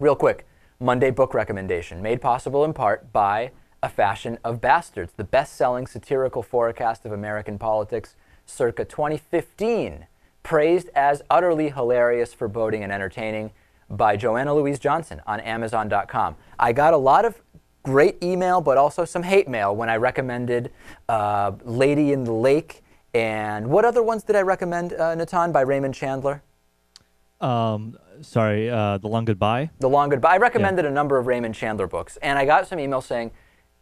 Real quick Monday book recommendation, made possible in part by A Fashion of Bastards, the best selling satirical forecast of American politics circa 2015, praised as utterly hilarious, foreboding, and entertaining by Joanna Louise Johnson on Amazon.com. I got a lot of great email, but also some hate mail when I recommended uh, Lady in the Lake. And what other ones did I recommend, uh, Natan, by Raymond Chandler? Um, sorry, uh, The Long Goodbye. The Long Goodbye. I recommended a number of Raymond Chandler books, and I got some emails saying,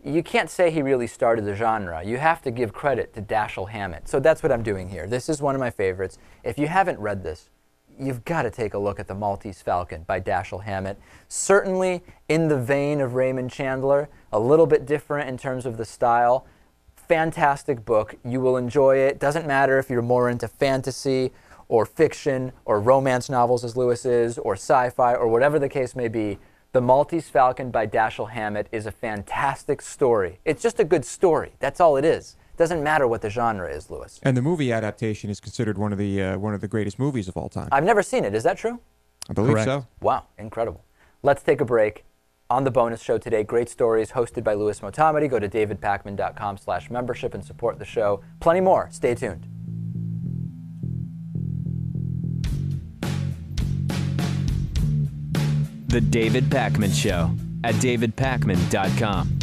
you can't say he really started the genre. You have to give credit to Dashiell Hammett. So that's what I'm doing here. This is one of my favorites. If you haven't read this, you've got to take a look at The Maltese Falcon by Dashiell Hammett. Certainly in the vein of Raymond Chandler, a little bit different in terms of the style. Fantastic book. You will enjoy it. Doesn't matter if you're more into fantasy or fiction or romance novels, as Louis is, or sci fi, or whatever the case may be. The Maltese Falcon by Dashiell Hammett is a fantastic story. It's just a good story. That's all it is. Doesn't matter what the genre is, Louis. And the movie adaptation is considered one of the uh, one of the greatest movies of all time. I've never seen it. Is that true? I believe Correct. so. Wow, incredible. Let's take a break. On the bonus show today, great stories hosted by Louis Motamedi. Go to davidpakman.com slash membership and support the show. Plenty more. Stay tuned. The David Pakman Show at davidpakman.com.